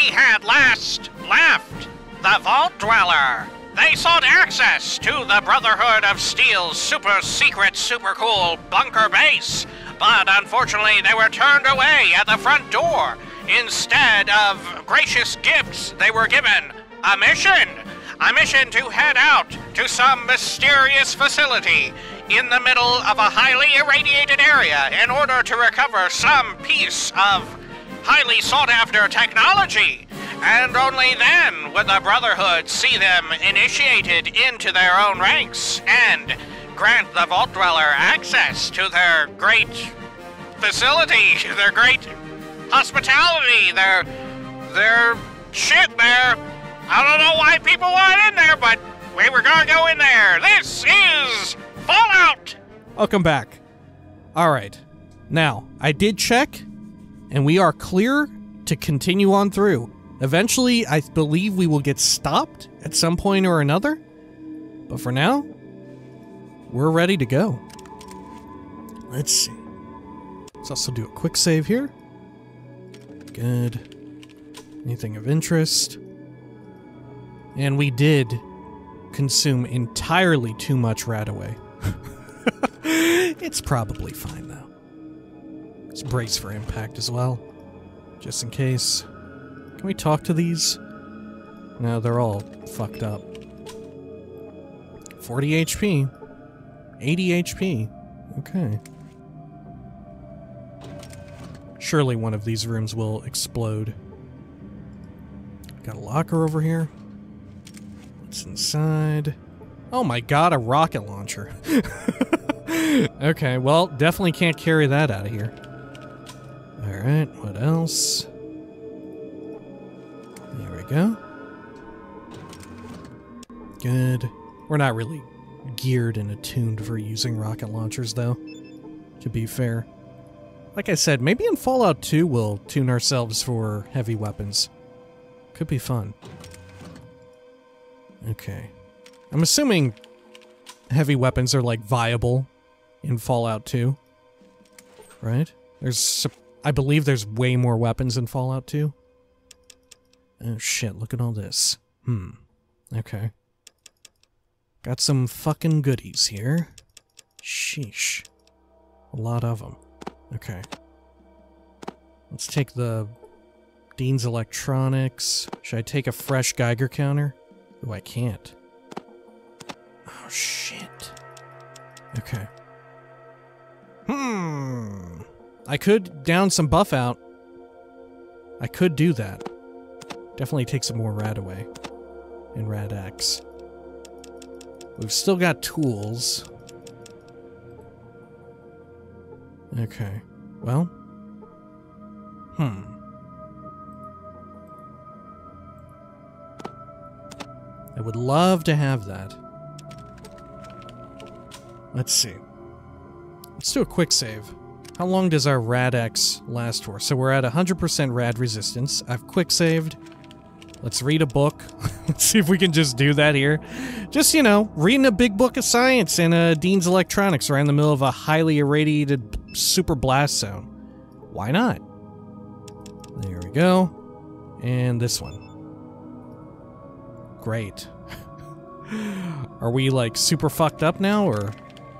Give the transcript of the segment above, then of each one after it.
we had last left the Vault Dweller. They sought access to the Brotherhood of Steel's super secret, super cool bunker base, but unfortunately they were turned away at the front door. Instead of gracious gifts, they were given a mission. A mission to head out to some mysterious facility in the middle of a highly irradiated area in order to recover some piece of highly sought after technology. And only then would the Brotherhood see them initiated into their own ranks and grant the Vault Dweller access to their great facility, their great hospitality, their their shit there. I don't know why people want in there, but we were gonna go in there. This is Fallout! Welcome back. All right. Now, I did check, and we are clear to continue on through. Eventually, I believe we will get stopped at some point or another. But for now, we're ready to go. Let's see. Let's also do a quick save here. Good. Anything of interest? And we did consume entirely too much Radaway. it's probably fine though. Let's brace for impact as well, just in case. Can we talk to these? No, they're all fucked up. 40 HP. 80 HP. Okay. Surely one of these rooms will explode. Got a locker over here. What's inside? Oh my god, a rocket launcher. okay, well, definitely can't carry that out of here. Alright, what else? There we go. Good. We're not really geared and attuned for using rocket launchers, though, to be fair. Like I said, maybe in Fallout 2 we'll tune ourselves for heavy weapons. Could be fun. Okay. I'm assuming heavy weapons are, like, viable in Fallout 2. Right? There's... I believe there's way more weapons in Fallout 2. Oh shit, look at all this. Hmm. Okay. Got some fucking goodies here. Sheesh. A lot of them. Okay. Let's take the Dean's Electronics. Should I take a fresh Geiger counter? Oh, I can't. Oh, shit. Okay. Hmm. I could down some Buffout. I could do that. Definitely take some more rad away. and Rad X. We've still got tools. Okay. Well. Hmm. I would love to have that. Let's see. Let's do a quick save. How long does our Rad-X last for? So we're at 100% rad resistance. I've quick saved. Let's read a book. Let's see if we can just do that here. Just, you know, reading a big book of science in uh, Dean's Electronics right in the middle of a highly irradiated super blast zone. Why not? There we go. And this one. Great. are we, like, super fucked up now, or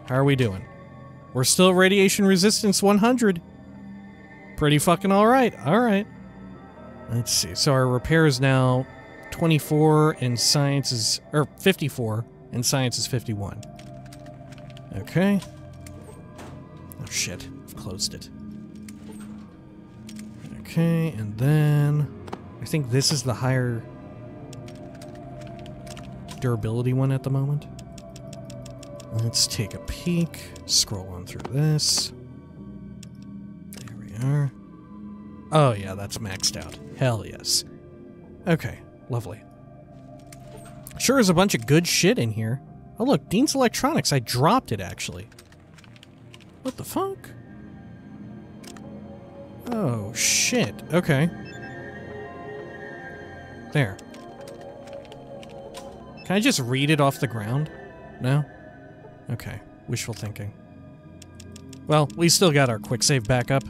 how are we doing? We're still radiation resistance 100. Pretty fucking alright. Alright. Let's see. So our repair is now 24 and science is or 54 and science is 51. Okay. Oh shit. I've closed it. Okay, and then I think this is the higher durability one at the moment. Let's take a peek. Scroll on through this. There we are. Oh yeah, that's maxed out. Hell yes. Okay, lovely. Sure is a bunch of good shit in here. Oh look, Dean's Electronics. I dropped it, actually. What the fuck? Oh, shit. Okay. There. Can I just read it off the ground? No? Okay. Wishful thinking. Well, we still got our quick save backup.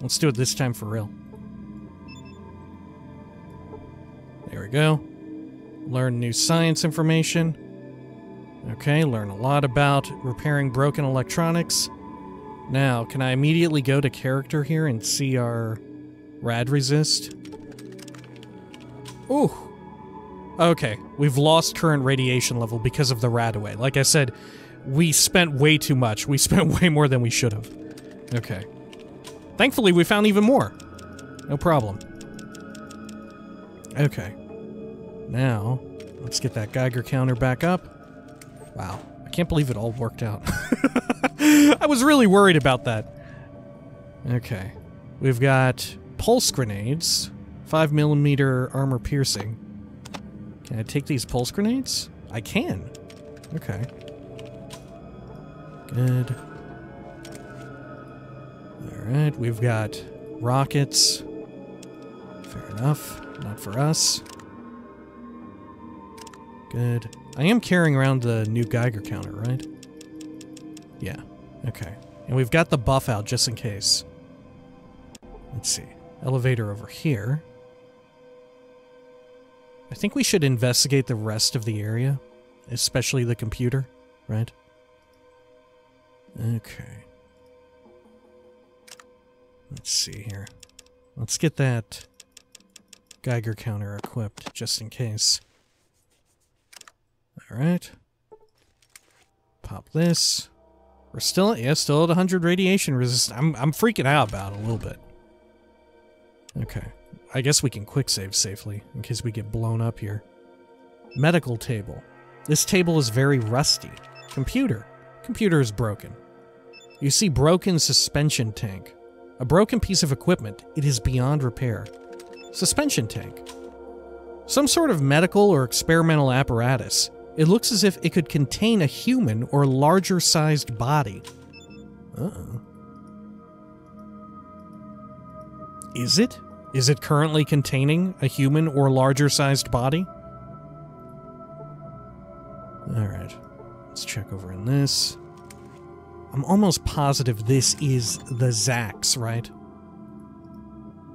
Let's do it this time for real. There we go. Learn new science information. Okay, learn a lot about repairing broken electronics. Now, can I immediately go to character here and see our rad resist? Ooh. Okay, we've lost current radiation level because of the rad away. Like I said, we spent way too much. We spent way more than we should have. Okay. Thankfully, we found even more. No problem. Okay. Now, let's get that Geiger counter back up. Wow. I can't believe it all worked out. I was really worried about that. Okay. We've got pulse grenades. 5 millimeter armor piercing. Can I take these pulse grenades? I can. Okay. Good. Alright, we've got rockets. Fair enough. Not for us. Good. I am carrying around the new Geiger counter, right? Yeah. Okay. And we've got the Buffout just in case. Let's see. Elevator over here. I think we should investigate the rest of the area, especially the computer, right? Okay. Let's see here. Let's get that Geiger counter equipped, just in case. Alright. Pop this. We're still, at, yeah, still at 100 radiation resist. I'm, I'm freaking out about it a little bit. Okay. I guess we can quick save safely, in case we get blown up here. Medical table. This table is very rusty. Computer. Computer is broken. You see broken suspension tank. A broken piece of equipment. It is beyond repair. Suspension tank. Some sort of medical or experimental apparatus. It looks as if it could contain a human or larger sized body. Uh oh. Is it? Is it currently containing a human or larger sized body? Alright. Let's check over in this. I'm almost positive this is the Zax, right?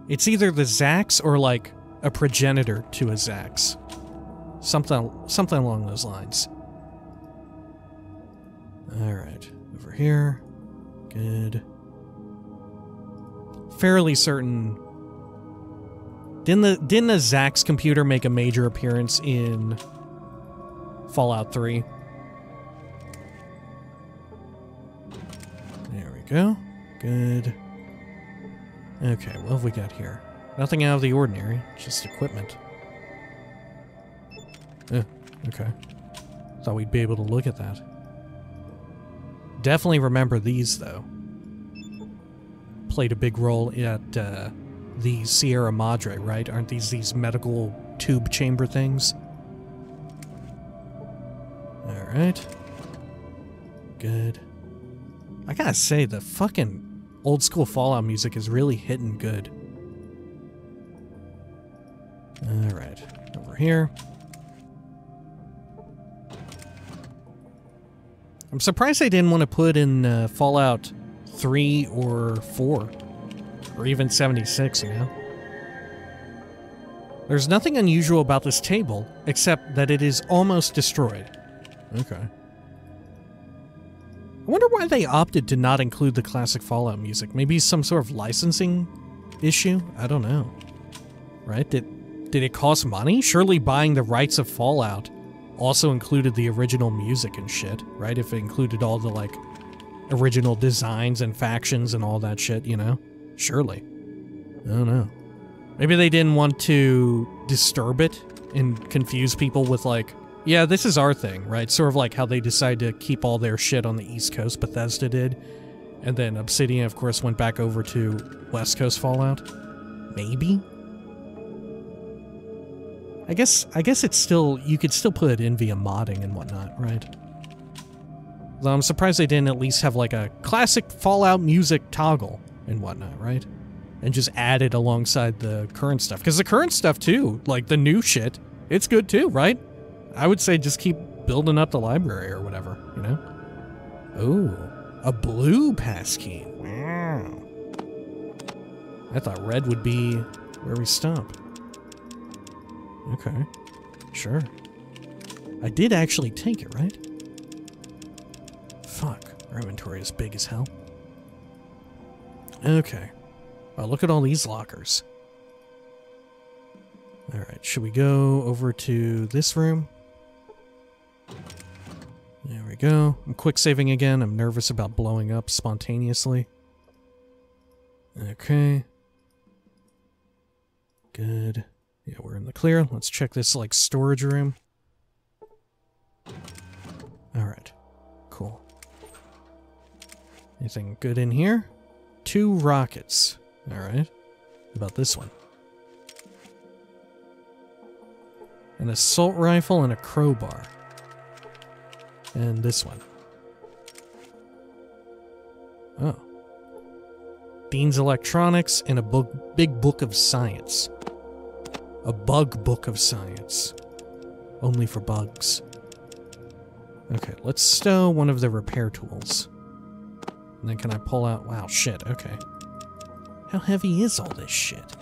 It's either the Zax or like a progenitor to a Zax. Something something along those lines. Alright. Over here. Good. Fairly certain didn't the didn't the Zax computer make a major appearance in Fallout 3? Go. Good. Okay, what have we got here? Nothing out of the ordinary, just equipment. Eh, okay. Thought we'd be able to look at that. Definitely remember these, though. Played a big role at uh, the Sierra Madre, right? Aren't these these medical tube chamber things? Alright. Good. I gotta say, the fucking old school Fallout music is really hitting good. Alright. Over here. I'm surprised they didn't want to put in uh, Fallout 3 or 4. Or even 76, you know? There's nothing unusual about this table, except that it is almost destroyed. Okay. I wonder why they opted to not include the classic Fallout music. Maybe some sort of licensing issue? I don't know. Right? Did, did it cost money? Surely buying the rights of Fallout also included the original music and shit, right? If it included all the, like, original designs and factions and all that shit, you know? Surely. I don't know. Maybe they didn't want to disturb it and confuse people with, like, yeah, this is our thing, right? Sort of like how they decided to keep all their shit on the East Coast, Bethesda did. And then Obsidian, of course, went back over to West Coast Fallout. Maybe? I guess I guess it's still you could still put it in via modding and whatnot, right? Though I'm surprised they didn't at least have like a classic Fallout music toggle and whatnot, right? And just add it alongside the current stuff. Because the current stuff too, like the new shit, it's good too, right? I would say just keep building up the library or whatever, you know? Ooh, a blue passkey. Wow. I thought red would be where we stop. Okay. Sure. I did actually take it, right? Fuck. Our inventory is big as hell. Okay. Well, look at all these lockers. Alright, should we go over to this room? Go. I'm quick saving again. I'm nervous about blowing up spontaneously. Okay. Good. Yeah, we're in the clear. Let's check this, like, storage room. Alright. Cool. Anything good in here? Two rockets. Alright. about this one? An assault rifle and a crowbar. And this one. Oh. Dean's Electronics and a book, big book of science. A bug book of science. Only for bugs. Okay, let's stow one of the repair tools. And then can I pull out... Wow, shit, okay. How heavy is all this shit?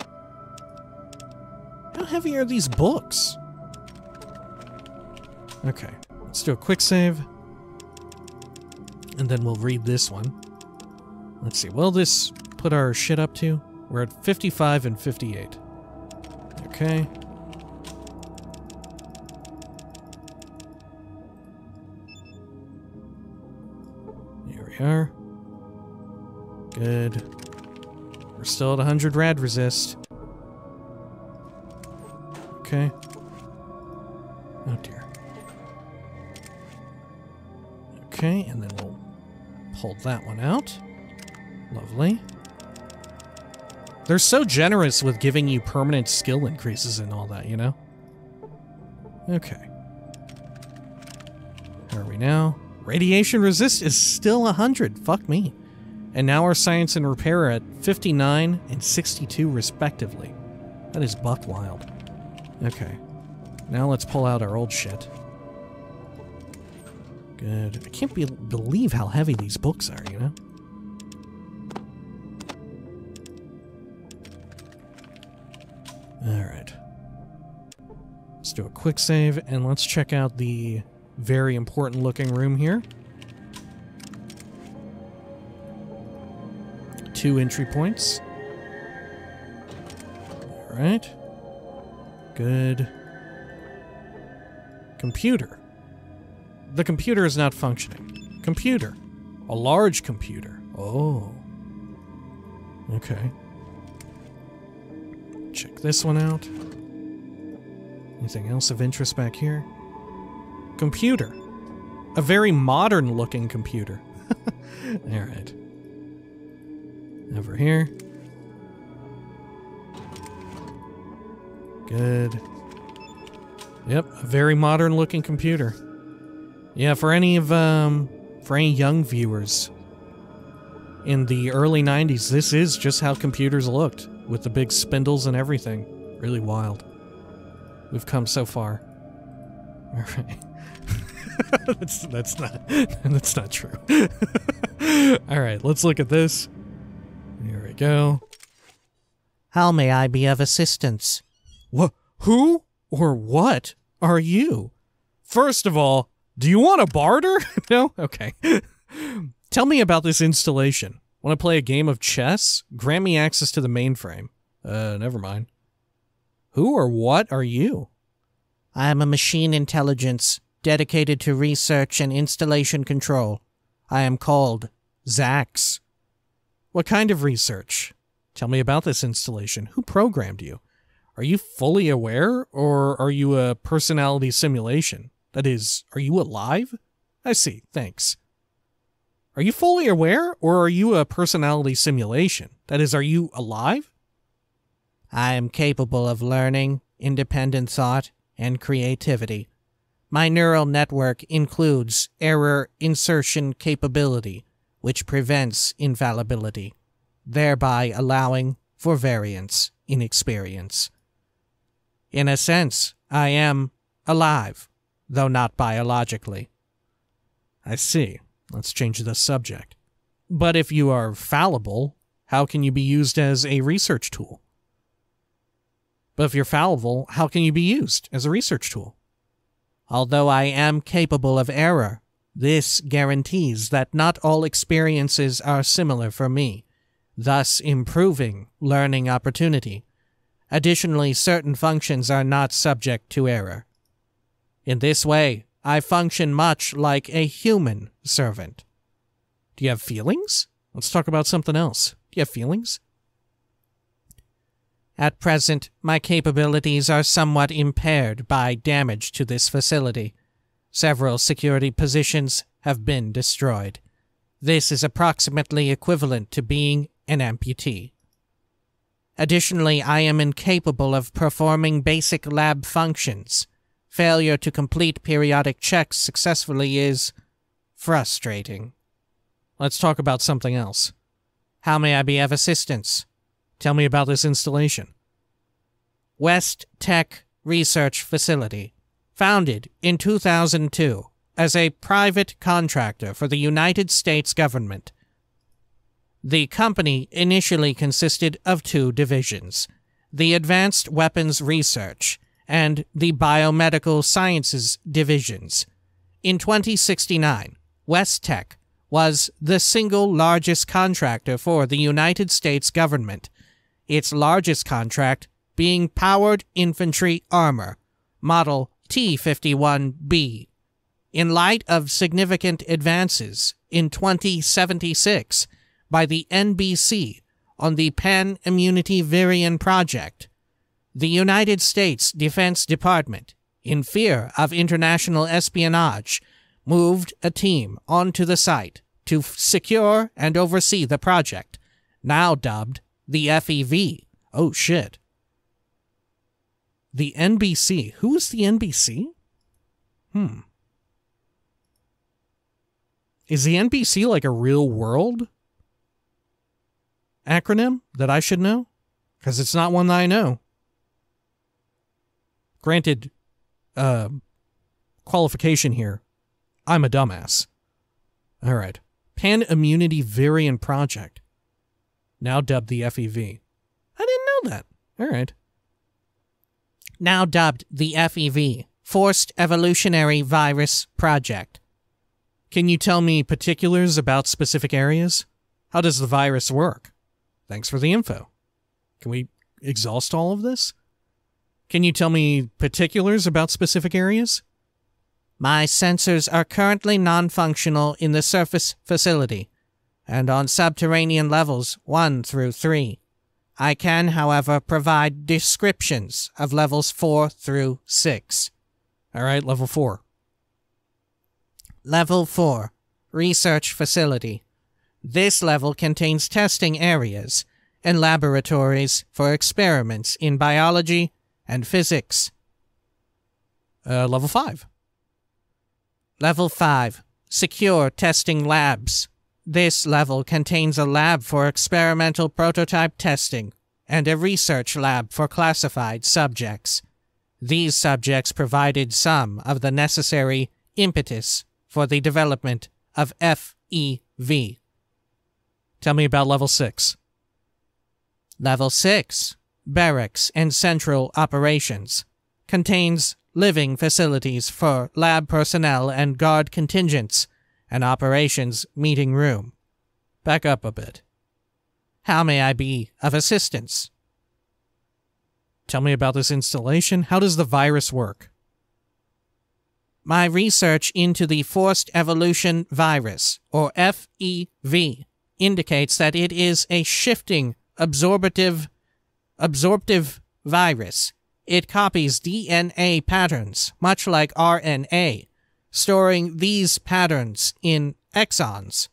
How heavy are these books? Okay, let's do a quick save. And then we'll read this one. Let's see, will this put our shit up to? We're at 55 and 58. Okay. Here we are. Good. We're still at 100 rad resist. Okay. Pull that one out. Lovely. They're so generous with giving you permanent skill increases and all that, you know? Okay. Where are we now? Radiation resist is still 100. Fuck me. And now our science and repair are at 59 and 62 respectively. That is buck wild. Okay. Now let's pull out our old shit. Good. I can't be believe how heavy these books are, you know? Alright. Let's do a quick save, and let's check out the very important looking room here. Two entry points. Alright. Good. Computer. The computer is not functioning. Computer. A large computer. Oh. Okay. Check this one out. Anything else of interest back here? Computer. A very modern looking computer. Alright. Over here. Good. Yep, a very modern looking computer. Yeah, for any of um for any young viewers in the early 90s, this is just how computers looked with the big spindles and everything. Really wild. We've come so far. All right. that's that's not that's not true. All right, let's look at this. Here we go. How may I be of assistance? What? Who or what are you? First of all, do you want a barter? no? Okay. Tell me about this installation. Want to play a game of chess? Grant me access to the mainframe. Uh, never mind. Who or what are you? I am a machine intelligence dedicated to research and installation control. I am called Zax. What kind of research? Tell me about this installation. Who programmed you? Are you fully aware, or are you a personality simulation? That is, are you alive? I see, thanks. Are you fully aware, or are you a personality simulation? That is, are you alive? I am capable of learning, independent thought, and creativity. My neural network includes error insertion capability, which prevents infallibility, thereby allowing for variance in experience. In a sense, I am alive, though not biologically. I see. Let's change the subject. But if you are fallible, how can you be used as a research tool? But if you're fallible, how can you be used as a research tool? Although I am capable of error, this guarantees that not all experiences are similar for me, thus improving learning opportunity. Additionally, certain functions are not subject to error. In this way, I function much like a human servant. Do you have feelings? Let's talk about something else. Do you have feelings? At present, my capabilities are somewhat impaired by damage to this facility. Several security positions have been destroyed. This is approximately equivalent to being an amputee. Additionally, I am incapable of performing basic lab functions. Failure to complete periodic checks successfully is frustrating. Let's talk about something else. How may I be of assistance? Tell me about this installation. West Tech Research Facility, founded in 2002 as a private contractor for the United States government. The company initially consisted of two divisions the Advanced Weapons Research and the Biomedical Sciences divisions. In 2069, West Tech was the single largest contractor for the United States government, its largest contract being Powered Infantry Armor, Model T 51B. In light of significant advances in 2076 by the NBC on the Pan Immunity Virion Project, the United States Defense Department, in fear of international espionage, moved a team onto the site to secure and oversee the project, now dubbed the FEV. Oh shit. The NBC. Who is the NBC? Hmm. Is the NBC like a real world acronym that I should know? Because it's not one that I know. Granted, uh, qualification here. I'm a dumbass. All right. Pan Immunity Variant Project. Now dubbed the FEV. I didn't know that. All right. Now dubbed the FEV, Forced Evolutionary Virus Project. Can you tell me particulars about specific areas? How does the virus work? Thanks for the info. Can we exhaust all of this? Can you tell me particulars about specific areas? My sensors are currently non functional in the surface facility and on subterranean levels 1 through 3. I can, however, provide descriptions of levels 4 through 6. All right, level 4. Level 4 Research Facility. This level contains testing areas and laboratories for experiments in biology and physics. Uh, level 5. Level 5 Secure Testing Labs. This level contains a lab for experimental prototype testing and a research lab for classified subjects. These subjects provided some of the necessary impetus for the development of FEV. Tell me about level 6. Level 6 Barracks and Central Operations contains living facilities for lab personnel and guard contingents, an operations meeting room. Back up a bit. How may I be of assistance? Tell me about this installation. How does the virus work? My research into the forced evolution virus, or FEV, indicates that it is a shifting absorptive absorptive virus. It copies DNA patterns, much like RNA, storing these patterns in exons.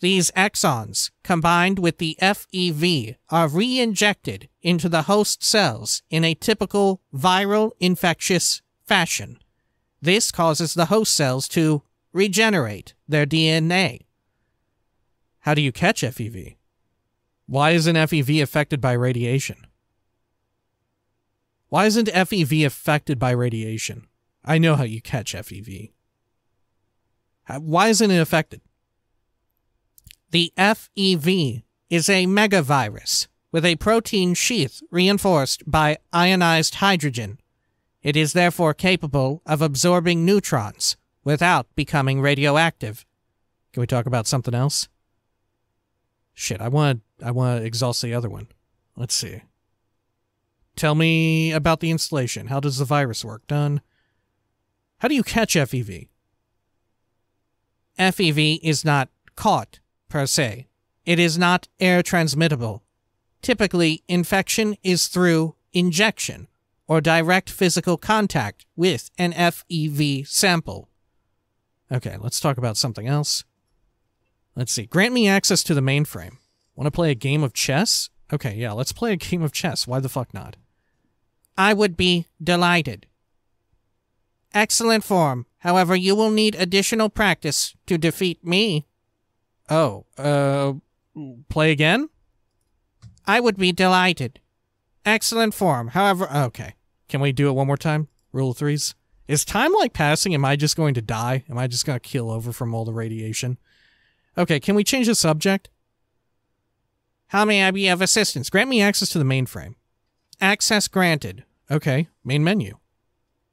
These exons, combined with the FEV, are re injected into the host cells in a typical viral infectious fashion. This causes the host cells to regenerate their DNA. How do you catch FEV? Why isn't FEV affected by radiation? Why isn't FEV affected by radiation? I know how you catch FEV. Why isn't it affected? The FEV is a megavirus, with a protein sheath reinforced by ionized hydrogen. It is therefore capable of absorbing neutrons without becoming radioactive. Can we talk about something else? Shit, I want I want to exhaust the other one. Let's see. Tell me about the installation. How does the virus work? Done. How do you catch FEV? FEV is not caught, per se. It is not air transmittable. Typically, infection is through injection or direct physical contact with an FEV sample. Okay, let's talk about something else. Let's see. Grant me access to the mainframe. Want to play a game of chess? Okay, yeah, let's play a game of chess. Why the fuck not? I would be delighted. Excellent form. However, you will need additional practice to defeat me. Oh, uh, play again? I would be delighted. Excellent form. However, okay. Can we do it one more time? Rule of threes? Is time like passing? Am I just going to die? Am I just going to kill over from all the radiation? Okay, can we change the subject? How may I be of assistance? Grant me access to the mainframe. Access granted. Okay, main menu.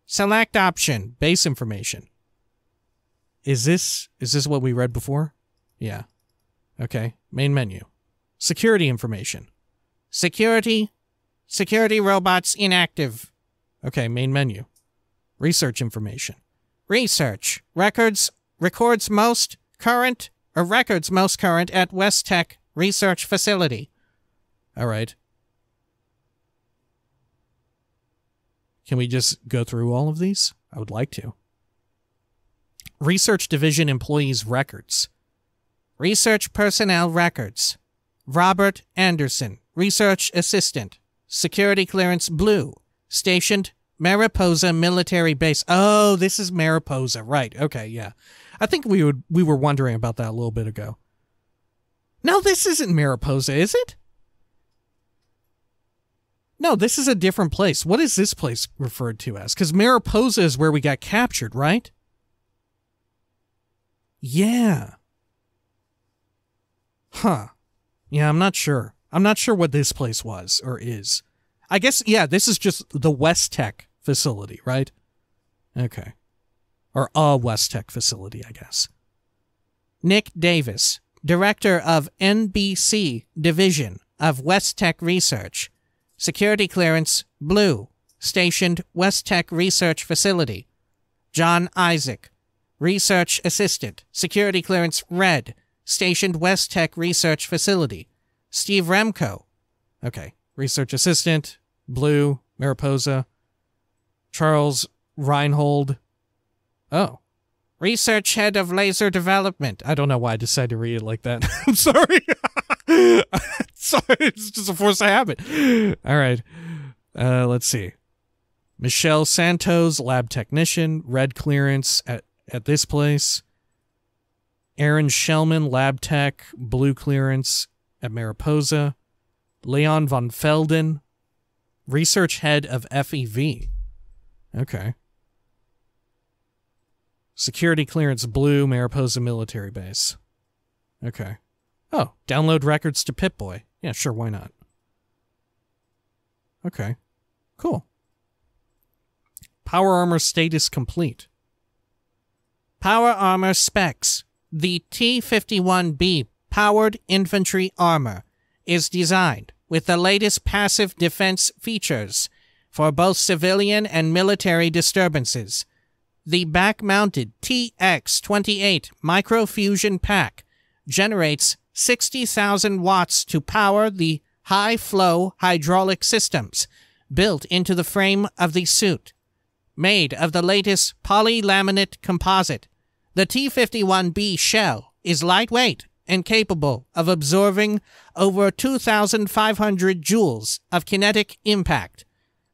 Select option. Base information. Is this is this what we read before? Yeah. Okay, main menu. Security information. Security. Security robots inactive. Okay, main menu. Research information. Research. Records. Records most current or records most current at West Tech Research Facility. All right. Can we just go through all of these? I would like to. Research Division Employees Records. Research Personnel Records. Robert Anderson, Research Assistant. Security Clearance Blue. Stationed Mariposa Military Base. Oh, this is Mariposa. Right. Okay, yeah. I think we would we were wondering about that a little bit ago. No, this isn't Mariposa, is it? No, this is a different place. What is this place referred to as? Because Mariposa is where we got captured, right? Yeah. Huh. Yeah, I'm not sure. I'm not sure what this place was or is. I guess, yeah, this is just the West Tech facility, right? Okay. Or a West Tech facility, I guess. Nick Davis, Director of NBC Division of West Tech Research. Security clearance Blue, stationed West Tech Research Facility. John Isaac, Research Assistant, Security clearance Red, stationed West Tech Research Facility. Steve Remco, okay, Research Assistant, Blue, Mariposa. Charles Reinhold, oh, Research Head of Laser Development. I don't know why I decided to read it like that. I'm sorry. sorry, it's just a force of habit. All right. Uh, let's see. Michelle Santos, lab technician, red clearance at, at this place. Aaron Shellman, lab tech, blue clearance at Mariposa. Leon von Felden, research head of FEV. Okay. Security clearance blue, Mariposa military base. Okay. Oh, download records to Pip-Boy. Yeah, sure, why not? Okay. Cool. Power armor status complete. Power armor specs. The T 51B powered infantry armor is designed with the latest passive defense features for both civilian and military disturbances the back mounted TX 28 microfusion pack generates 60,000 watts to power the high flow hydraulic systems built into the frame of the suit. Made of the latest polylaminate composite, the T 51B shell is lightweight and capable of absorbing over 2,500 joules of kinetic impact.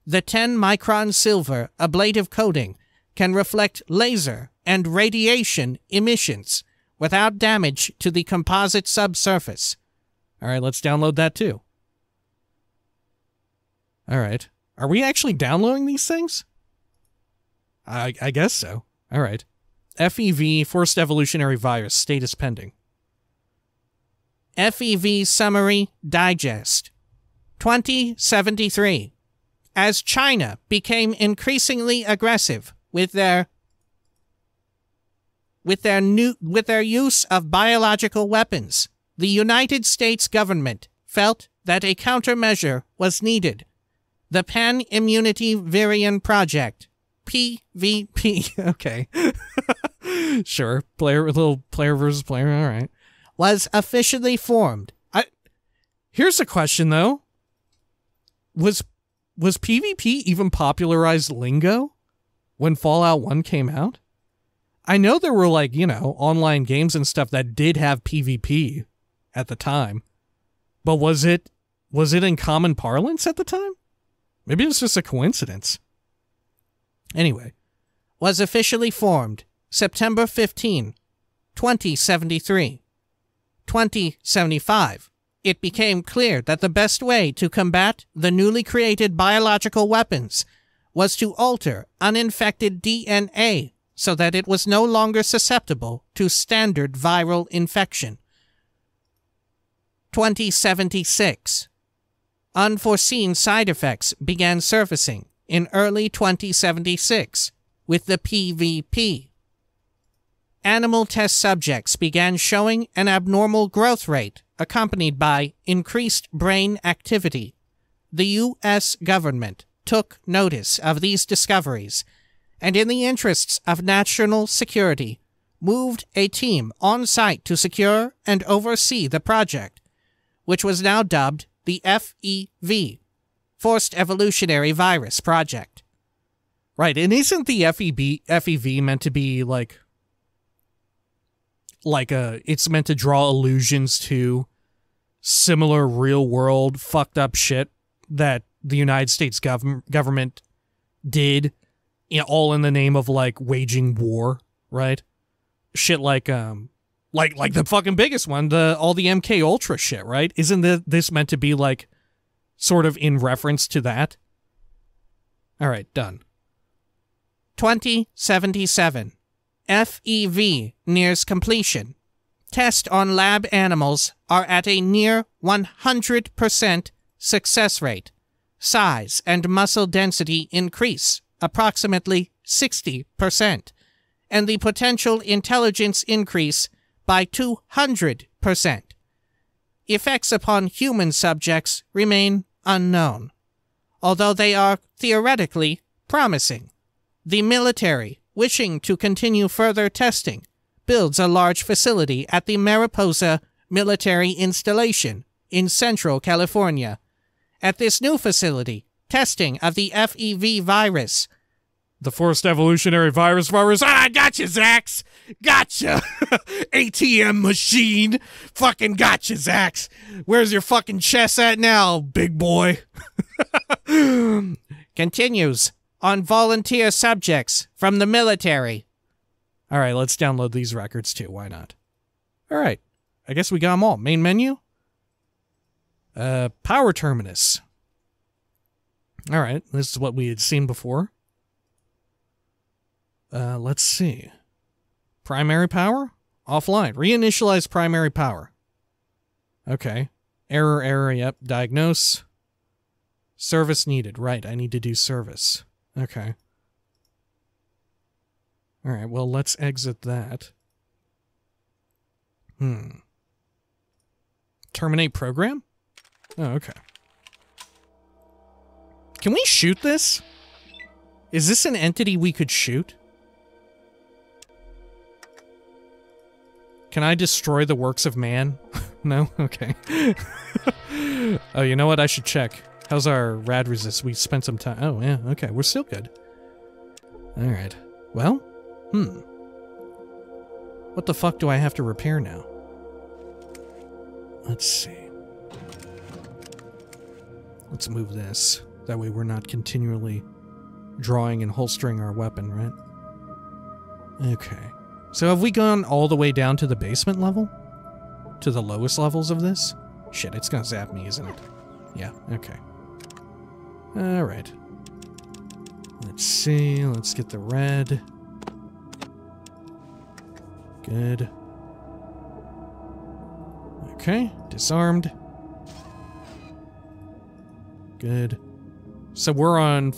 The 10 micron silver ablative coating can reflect laser and radiation emissions without damage to the composite subsurface. All right, let's download that too. All right. Are we actually downloading these things? I, I guess so. All right. FEV, Forced Evolutionary Virus, status pending. FEV Summary Digest. 2073. As China became increasingly aggressive with their with their new with their use of biological weapons, the United States government felt that a countermeasure was needed. The Pan Immunity Virion Project, PVP, okay. sure, player little player versus player, all right. Was officially formed. I Here's a question though. Was was PvP even popularized lingo when Fallout 1 came out? I know there were like, you know, online games and stuff that did have PvP at the time. But was it was it in common parlance at the time? Maybe it's just a coincidence. Anyway, was officially formed September 15, 2073. 2075. It became clear that the best way to combat the newly created biological weapons was to alter uninfected DNA so that it was no longer susceptible to standard viral infection. 2076. Unforeseen side effects began surfacing in early 2076 with the PVP. Animal test subjects began showing an abnormal growth rate accompanied by increased brain activity. The U.S. government took notice of these discoveries and, in the interests of national security, moved a team on site to secure and oversee the project which was now dubbed the FEV, Forced Evolutionary Virus Project. Right, and isn't the FEB, FEV meant to be like like a it's meant to draw allusions to similar real world fucked up shit that the United States gov- government did you know, all in the name of like waging war, right? Shit like um like like the fucking biggest one, the all the MK Ultra shit, right? Isn't the, this meant to be like sort of in reference to that? All right, done. 2077. FEV nears completion. Tests on lab animals are at a near 100% success rate. Size and muscle density increase approximately 60%, and the potential intelligence increase by 200%. Effects upon human subjects remain unknown, although they are theoretically promising. The military, wishing to continue further testing, builds a large facility at the Mariposa Military Installation in Central California. At this new facility, testing of the FEV virus the forced evolutionary virus virus. Ah, gotcha, Zax. Gotcha. ATM machine. Fucking gotcha, Zax. Where's your fucking chess at now, big boy? Continues on volunteer subjects from the military. All right, let's download these records too. Why not? All right. I guess we got them all. Main menu. Uh, power terminus. All right, this is what we had seen before. Uh, let's see. Primary power? Offline. Reinitialize primary power. Okay. Error, error, yep. Diagnose. Service needed. Right, I need to do service. Okay. Alright, well, let's exit that. Hmm. Terminate program? Oh, okay. Can we shoot this? Is this an entity we could shoot? Can I destroy the works of man? no? Okay. oh, you know what? I should check. How's our rad resist? We spent some time. Oh, yeah. Okay. We're still good. Alright. Well, hmm. What the fuck do I have to repair now? Let's see. Let's move this. That way we're not continually drawing and holstering our weapon, right? Okay. So have we gone all the way down to the basement level? To the lowest levels of this? Shit, it's gonna zap me, isn't it? Yeah, okay. Alright. Let's see, let's get the red. Good. Okay, disarmed. Good. So we're on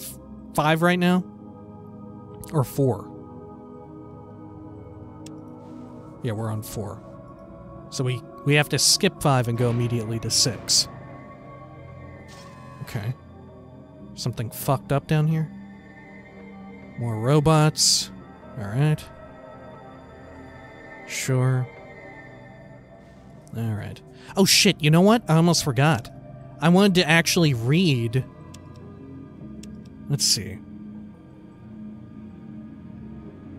five right now? Or four? Yeah, we're on four. So we, we have to skip five and go immediately to six. Okay. Something fucked up down here? More robots. Alright. Sure. Alright. Oh shit, you know what? I almost forgot. I wanted to actually read. Let's see.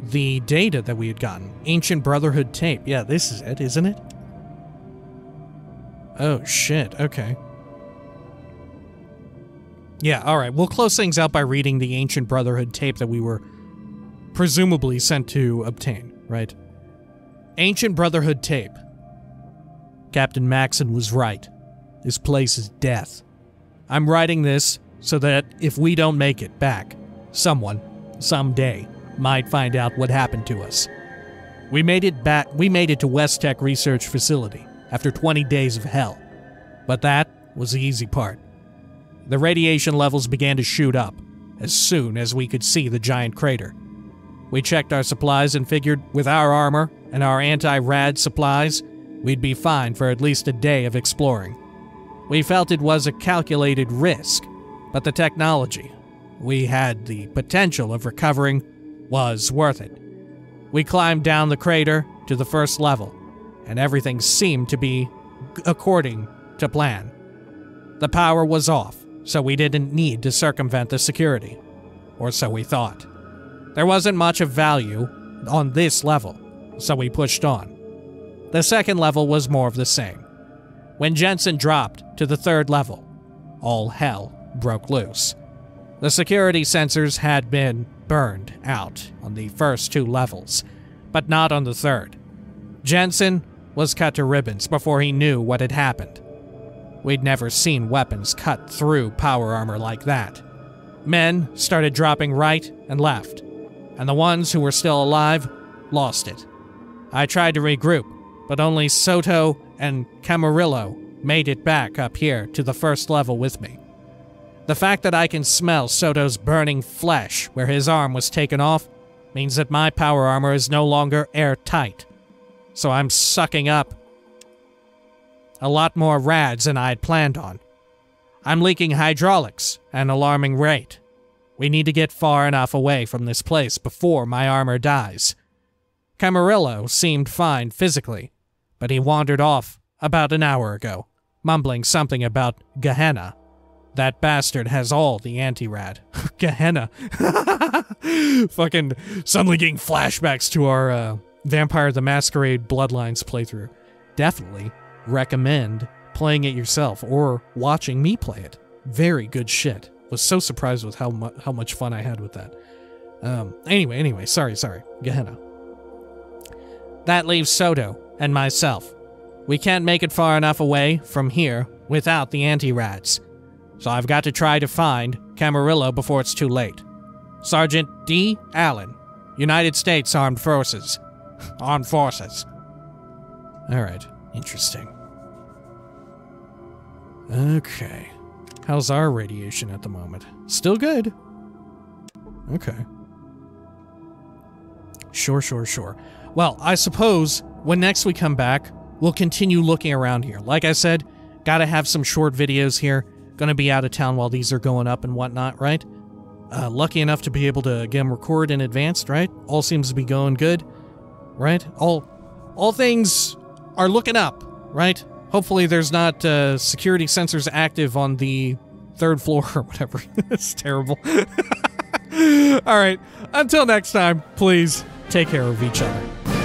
The data that we had gotten. Ancient Brotherhood tape. Yeah, this is it, isn't it? Oh shit, okay. Yeah, alright. We'll close things out by reading the Ancient Brotherhood tape that we were presumably sent to obtain, right? Ancient Brotherhood tape. Captain Maxson was right. This place is death. I'm writing this so that if we don't make it back, someone, someday, might find out what happened to us. We made it back we made it to West Tech Research Facility after 20 days of hell. But that was the easy part. The radiation levels began to shoot up as soon as we could see the giant crater. We checked our supplies and figured with our armor and our anti rad supplies, we'd be fine for at least a day of exploring. We felt it was a calculated risk, but the technology we had the potential of recovering was worth it. We climbed down the crater to the first level, and everything seemed to be according to plan. The power was off, so we didn't need to circumvent the security. Or so we thought. There wasn't much of value on this level, so we pushed on. The second level was more of the same. When Jensen dropped to the third level, all hell broke loose. The security sensors had been burned out on the first two levels, but not on the third. Jensen was cut to ribbons before he knew what had happened. We'd never seen weapons cut through power armor like that. Men started dropping right and left, and the ones who were still alive lost it. I tried to regroup, but only Soto and Camarillo made it back up here to the first level with me. The fact that I can smell Soto's burning flesh where his arm was taken off means that my power armor is no longer airtight. So I'm sucking up a lot more rads than I had planned on. I'm leaking hydraulics at an alarming rate. We need to get far enough away from this place before my armor dies. Camarillo seemed fine physically, but he wandered off about an hour ago, mumbling something about Gehenna. That bastard has all the anti-rad. Gehenna. Fucking suddenly getting flashbacks to our uh, Vampire the Masquerade Bloodlines playthrough. Definitely recommend playing it yourself or watching me play it. Very good shit. Was so surprised with how mu- how much fun I had with that. Um, anyway, anyway, sorry, sorry. Gehenna. That leaves Soto and myself. We can't make it far enough away from here without the anti-rads. So I've got to try to find Camarillo before it's too late. Sergeant D. Allen, United States Armed Forces. Armed Forces. All right, interesting. Okay. How's our radiation at the moment? Still good. Okay. Sure, sure, sure. Well, I suppose when next we come back, we'll continue looking around here. Like I said, gotta have some short videos here. Gonna be out of town while these are going up and whatnot, right? Uh, lucky enough to be able to again record in advance, right? All seems to be going good, right? All, all things are looking up, right? Hopefully, there's not uh, security sensors active on the third floor or whatever. it's terrible. All right. Until next time, please take care of each other.